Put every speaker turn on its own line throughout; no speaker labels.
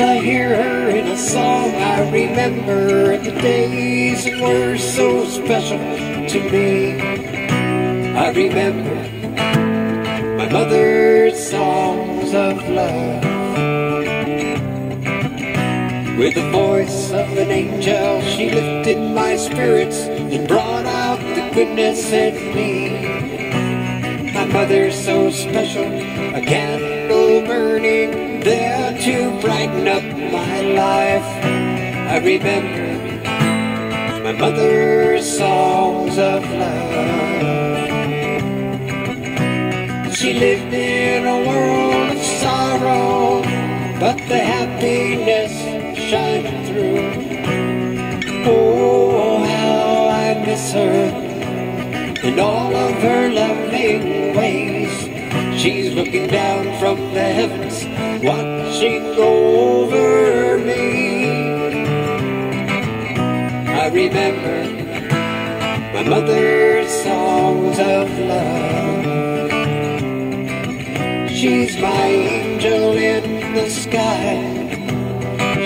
I hear her in a song. I remember the days that were so special to me. I remember my mother's songs of love. With the voice of an angel, she lifted my spirits and brought out the goodness in me. My mother's so special, a candle burning there to brighten up my life. I remember my mother's songs of love. She lived in a world of sorrow, but the happiness shining through. Oh, how I miss her and all of her loving ways. She's looking down from the heavens, watching over me. I remember my mother's songs of love. She's my angel in the sky.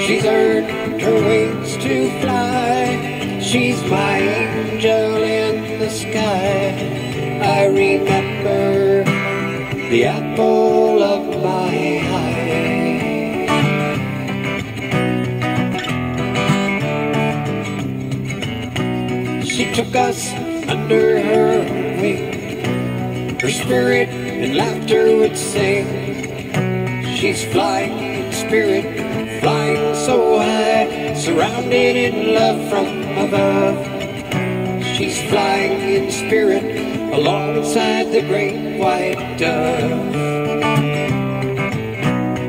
She's earned her wings to fly. She's my angel in the sky. I remember the apple of my eye. She took us under her wing. Her spirit and laughter would sing. She's flying in spirit, flying so high, surrounded in love from above. She's flying in spirit alongside the great white dove.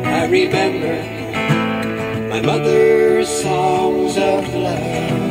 I remember my mother's songs of love.